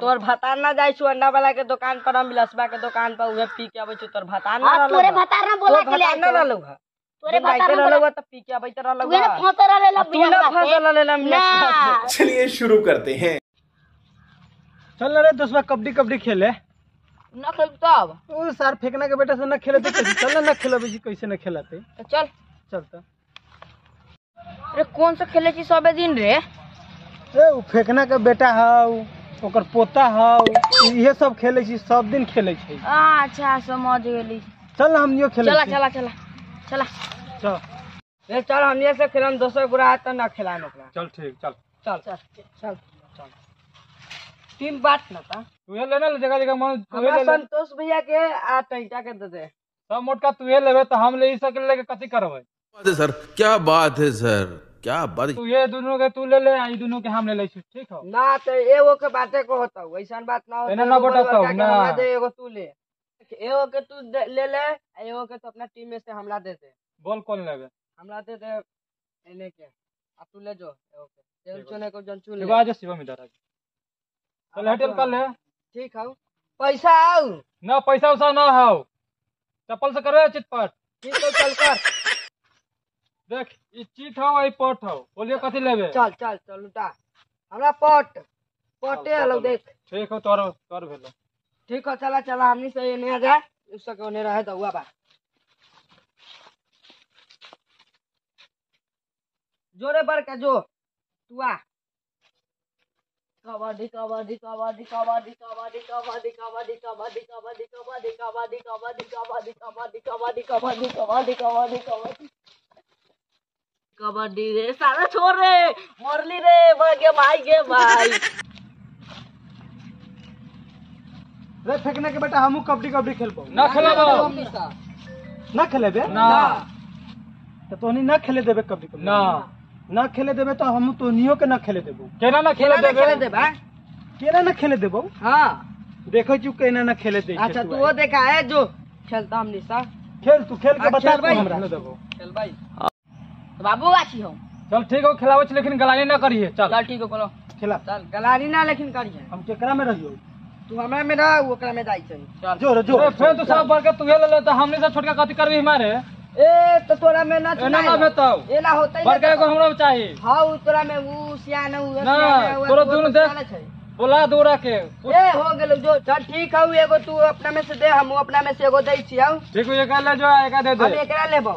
तोर भतार ना जाई छु अंडा वाला के दुकान पर हम बिलसबा के दुकान पर उहे पी के आबै छु तोर भतार ना रहलौ तोरे भतार ना बोला के ले भतार ना। रहलौ तोरे तोरे भतार ना रहलौ बोला त पी के आबै त रहलौ तू ना फंस रहले ला तू ना फ़सल रहले ना। ना चलिए शुरू करते हैं। चल रे दोस्तवा कबड्डी कबड्डी खेले न खेल तब? ओ सर फेंकना के बेटा से न खेले तो चल ना खेलो बेजी कैसे न खेलते तो चल। चल तो। अरे कौन सा खेले छी सबे दिन रे? ए उ फेंकना के बेटा हाउ ओकर पोता हाउ इहे सब खेले छी सब दिन खेले छी। अच्छा समझ गेली चल ना हमनियो खेले चला चला चला चला। चल। ए चल हमनी से खेलम दोसर गुरा त ना खेलाम ओकरा। चल ठीक चल। चल चल चल टीम बात ना ता तुहे लेना ले जगह जगह मन तुहे ले ले। संतोष भैया के आ टैटा के दे दे। सब मोटका तुहे लेबे तो हम ले ई सके लेके कथी करबै? सर। क्या बात है सर? क्या बात तू ये दोनों के तू ले ले आ ई दोनों के हम ले ले छी ठीक हो? ना तो एगो के बाटे को होता हूँ ऐसा बात ना होता एना ना। बताता हूँ, ना। दे एगो तू ले? एगो के तू ले ले आ एगो के तू अपना टीम में से हमला दे दे बोल कौन लेबे हमला दे दे एने के आ तू ले जो एगो के। जेल चुने को जन चुन एगो आज शिवम इधर आ चल हटेल कर ले। ठीक है। पैसा आओ ना पैसा उसा ना हाउ। चप्पल से करे चितपट ठीक है चल कर। देख ई चीट हो ई पट हो बोलिए कथी लेबे चल चल चल उठा हमरा पट पटे हलो देख ठीक हो तोर तोर भेलो ठीक है चला चला हमनी से एने आ जाए उसके ओने रहे तो हुआ बा जोरे बर के जो तू आ कबड्डी कबड्डी कबड्डी कबड्डी कबड्डी कबड्डी कबड्डी कबड्डी कबड्डी कबड्डी कबड्डी कबड्डी कबड्डी कबड्डी कबड्डी कबड्डी कबड्डी कबड्डी कबड्डी कबड्डी रे सारा छोड़ रे मरली रे मर के भाई के भाई। रे फेंकने के बेटा हमू कबड्डी कबड्डी खेल पाऊ। ना खेलेबो ना खेलेबे ना। तो तोनी ना खेले देबे कबड्डी कबड्डी? ना। ना खेले देबे तो हम तोनियो के ना खेले देबो। केना ना खेला ना खेले दे बा केना ना खेले देबो? हाँ। देखो चु केना ना खेले दे अच्छा तू वो देखा है जो खेलता हम निशा खेल तू खेल के बता तू। हमरा। खेल भाई। बाबू गाछी हम। चल ठीक हो खिलावे छ लेकिन गलानी ना करिए चल। चल ठीक है बोलो। खिला। चल गलानी ना लेकिन करिए हम केकरा में रहियो? तू हमरा में रह ओकरा में जाई छै चल। जो रे जो फिर तू सब भर तू ले ले तो हमने से छोटका कथी करबी हमारे? ए तो तोरा में ना एना ना भेताऊ ए ना होतै भर के हमरा चाहिए हाँ तोरा में ऊ सियान ऊ ना, तोरा दुनू देख। बोला दूरा के। ए हो गेलो जो चल ठीक हौ एगो तू अपना में से दे हम अपना में से एगो दै छियौ ठीक हो एक ले जो एक दे। हम एकरा लेबौ।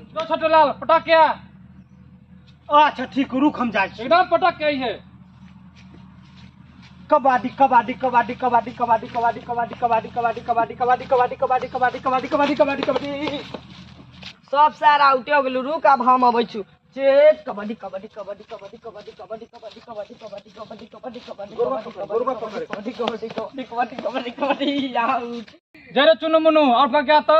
जो छोटे लाल पटक के अच्छा ठीक रुक हम छी एकदम पटक के है कबड्डी कबड्डी कबड्डी कबड्डी कबड्डी कबड्डी कबड्डी कबड्डी कबड्डी कबड्डी कबड्डी कबड्डी कबड्डी कबड्डी कबड्डी कबड्डी कबड्डी कबड्डी सब सारा आउटे हो गेलू रुक अब हम अबै छु चेत कबड्डी कबड्डी कबड्डी कबड्डी कबड्डी कबड्डी कबड्डी कबड्डी कबड्डी कबड्डी कबड्डी कबड्डी कबड्डी कबड्डी कबड्डी कबड्डी कबड्डी कबड्डी कबड्डी जरे चुनु मुनु और क्या था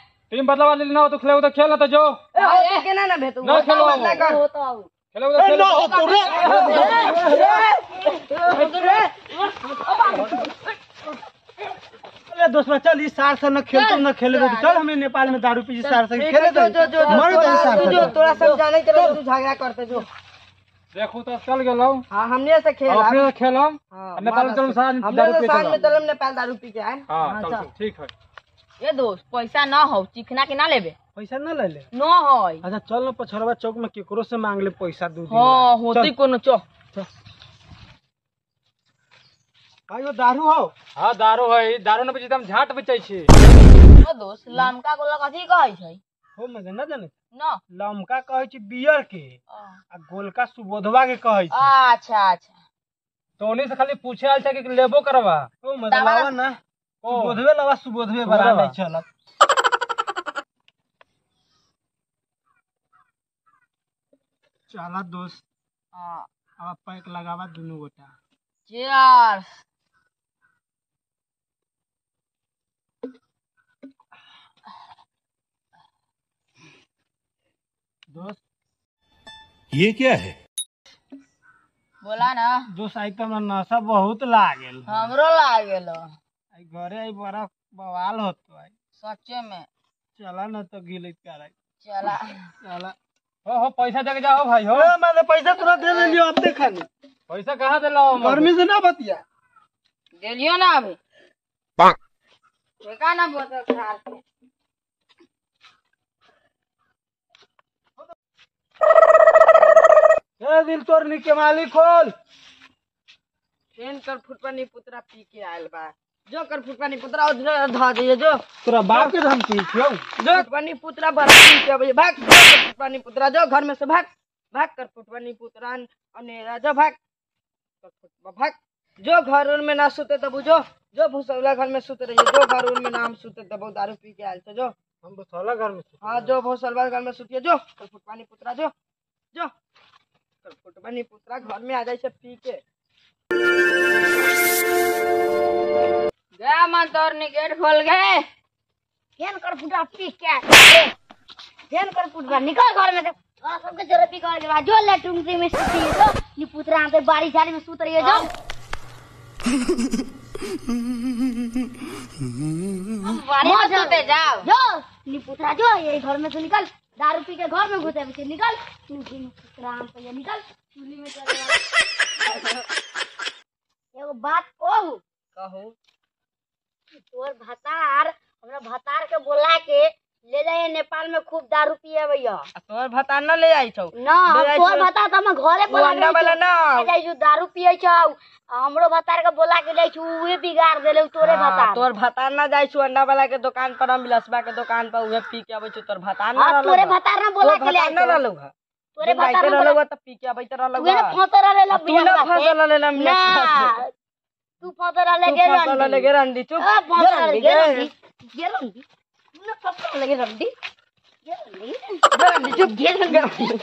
टीम बदलावा ले लेना हो तो खेले तो खेल तो जो। ए होते केना ना भेटू ना खेलो। बदला कर। हूँ खेले तो खेल। ना हो तो रे। अरे दोस्तवा चल इस सार से न खेलतो न खेले दे चल हमें नेपाल में दारू पी सार से खेले जो मर इस सार तू से जो तोरा सब जाने चलो। तू झगड़ा करते जो। देखो तो चल गेलो। हाँ हमने से खेला। अपने से खेलम हाँ, नेपाल में चलो साथ हमने दारू तो पी साथ में चलो चलम नेपाल दारू पी के आए। हाँ चल, ठीक है। ए दोस्त पैसा ना हो चिकना के ना लेबे? पैसा न ले ले न है अच्छा चल न पछरवा चौक में केकरो से मांग ले पैसा दू दिन हाँ। होती कोनो चो भाई वो दारू हो? हाँ दारू है दारू न बेची हम झाट बेचै छी। ओ दोस्त लमका गोला कथी कहै छै? हो मगे ना जाने। न। लमका कहै छी बियर के आ, गोलका सुबोधवा के कहै छी। अच्छा अच्छा। तो उन्हीं से खाली पूछे आल छै कि लेबो करवा ओ मतलब ना। ओ सुबोधवे लवा सुबोधवे बड़ा सुबोधवा। नहीं चलत चला दोस्त हाँ. अब पैक लगावा दुनू गोटा। Cheers. दोस्त ये क्या है? बोला ना। दोस्त आई तो नशा बहुत लागेल। हमरो लागेल। आई घरे आई बड़ा बवाल होतो आई सच्चे में। चला न तो गिलित कराई चला। चला। हो हो पैसा दे के जाओ भाई हो। मैंने पैसा तुरंत दे देलियो अब देखा नहीं पैसा कहाँ देलो गर्मी से ना बतिया। गेलियो ना अभी। देखा ना बोतल खराब के। ए दिल तोर निके मालिक खोल फेन कर फुटपानी पुतरा पी के आयल बा। जो कर फुटपानी पुतरा उधर धा दिए जो तोरा बाप के धमकी क्यों जो फुटपानी पुतरा बड़ा के अबे भाग फुटपानी पुतरा जो घर में से भाग भाग कर फुटपानी पुतरा अनेरा जो भाग भाग। जो घर में ना सुते तब जो जो भूसौला घर में सुते रहिए जो घर में नाम सुते तब दारू पी के आयल से जो। हम बसौला घर में हाँ जो भूसौला घर में सुतिए जो कर फुटपानी पुतरा जो। जो कर फुटपानी पुतरा घर में आ जाए से पी के। गया मन तोर गेट खोल गए फेन कर फुटा पी के फेन कर फुटबा निकल घर में से। तोरा सबके ज़रूरत पी कर के बाद जो ले टुंगसी में सुती तो नी पुतरा आते बारिश झाड़ी में सुत रही है जो। बारी में सोते जाओ। जो नी पुतरा जो ये घर में से निकल। दारू पी के घर में घुसे पीछे निकल। टुंगसी में पुतरा पे ये निकल। चूल्ही में चले। एगो बात कहू। कहू। तोर भतार हमरा भतार के बोला के ले जाइए नेपाल में खूब दारू पिए भैया आ तोहर भता न ले आई छौ। ना तोर। भतार त हम घरे बोला अंडा वाला ना जाइ छु दारू पिए छौ। हमरो भतार के बोला के जाइ छु उहे बिगाड़ देले तोरे भतार। तोर भतार ना जाइ छु अंडा वाला के दुकान पर हम बिलसबा के दुकान पर उहे पी के अबै छु। तोर भतार ना तोरे। भतार ना बोला के ले भतार ना। रहलौ तोरे भतार ना रहलौ त पी के अबै त रहलौ उहे ना रहले तू ना फंसल रहले ना। ना तू फादर आले गे रंडी फादर आले गे रंडी चुप फादर आले गे. रंडी, गे रंडी तू ना फंस आले गे रंडी गे रंडी गे रंडी, चुप. गे रंडी